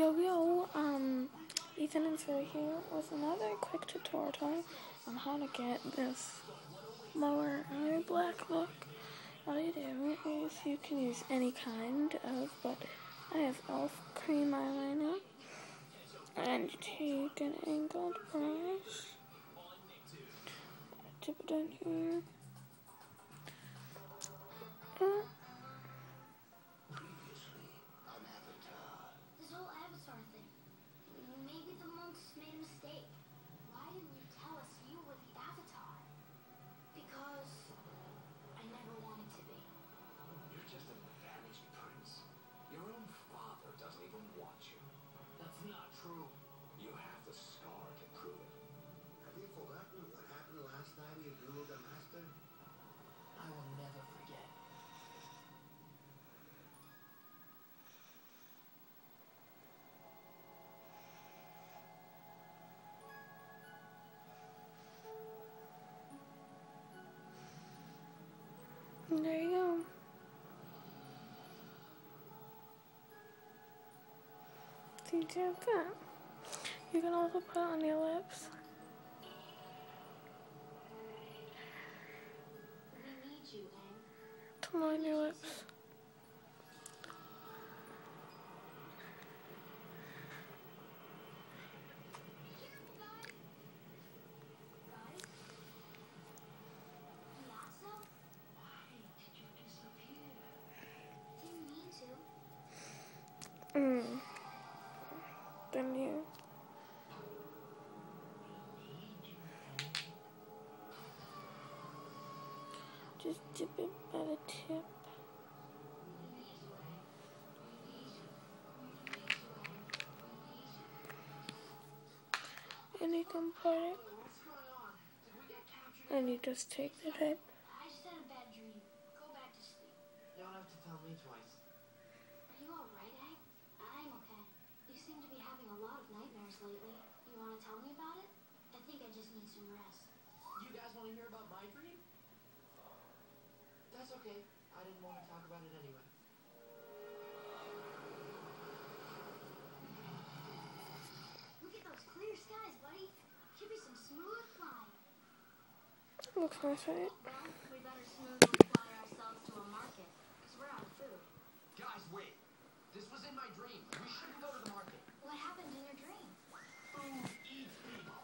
Yo yo, um, Ethan and Sara here with another quick tutorial on how to get this lower eye black look. All you do is you can use any kind of, but I have e.l.f. cream eyeliner. And you take an angled brush, dip it in here. See, that. You can also put it on your lips. To line your lips. Just dip it by the tip. And you can put it. And you just take the tip. I just had a bad dream. Go back to sleep. You don't have to tell me twice. Are you alright, Egg? I'm okay. You seem to be having a lot of nightmares lately. You want to tell me about it? I think I just need some rest. You guys want to hear about my dream? That's okay. I didn't want to talk about it anyway. Look at those clear skies, buddy. Should be some smooth flying. Looks nice, right? Well, we better smoothly fly ourselves to a market, because we're out of food. Guys, wait. This was in my dream. We shouldn't go to the market. What happened in your dream? Food eats people.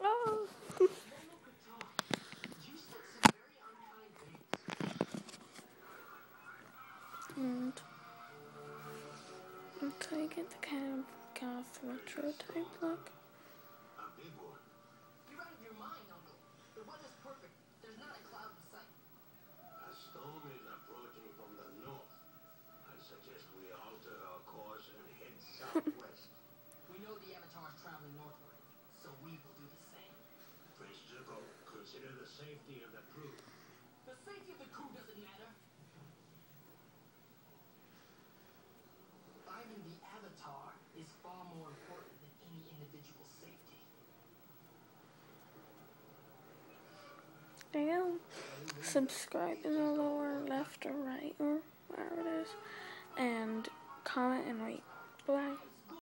Oh! One look at Tom. You said some very unkind things. and until you get the kind of goth retro type look. A big one. You're out of your mind, Uncle. The weather's perfect. There's not a cloud in sight. A storm is approaching from the north. I suggest we alter our course and head southwest. We know the Avatar is traveling northward, so we will do the same. Prince Zuko, consider the safety of the crew. The safety of the crew doesn't matter. Go. Subscribe in the lower left or right or wherever it is. And comment and rate. Bye.